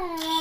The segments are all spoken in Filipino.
Yeah.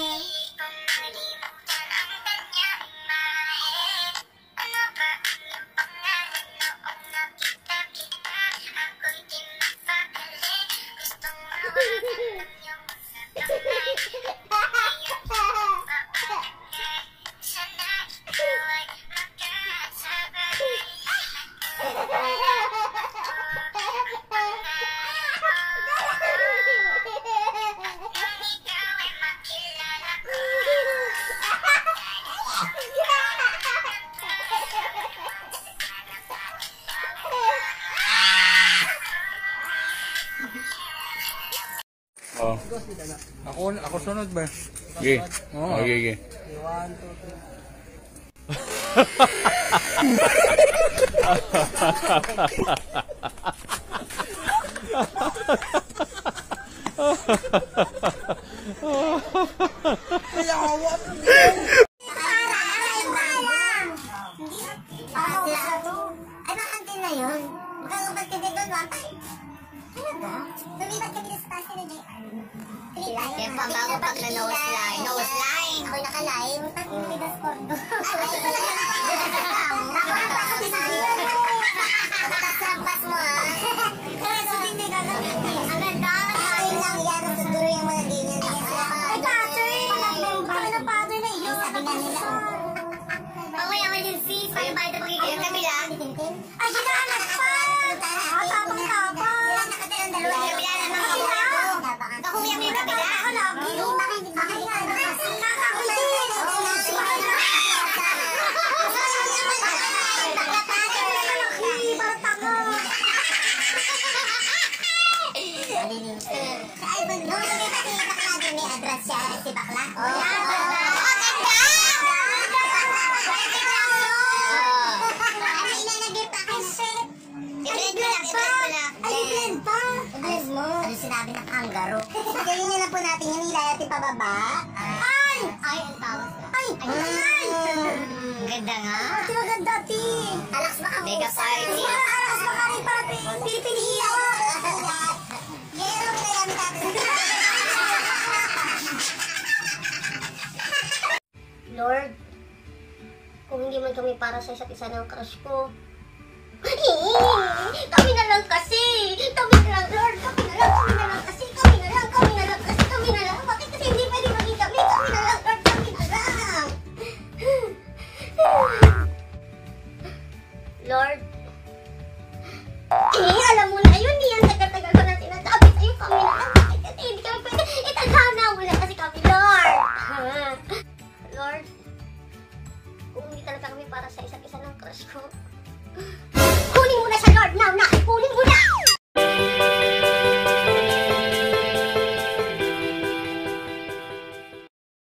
Ako, ako sunod ba? Sige. Oo. Okay, okay. One, two, three. Ay, bakante na yun. Makakabal ka din doon. Ano? Lumipat kami sa taas na JR. Yan pa bago pag na nose line. Nose line. Ako'y nakaline. Sinabi ng kangaroo? Ganyan na lang po natin yung nilayati pababa. Ay! Ay, ang tawas na. Ay! Ay! Ganda nga. Maganda, ate. Alax ba kami? Mega party. Alax ba kami para Pilipiniya? Lord, kung hindi man kami para sa isa't isa ng crush ko, kami na lang kasi! Kami na lang, Lord! Kami na lang, kami na lang kasi! Kami na lang, kami na lang kasi! Kami na lang! Bakit kasi hindi pwede maging kami? Kami na lang, Lord! Kami na lang! Lord, Bumili talaga kami para sa isa't isa ng crush ko. Kunin mo na sa Lord now na! Kunin mo na!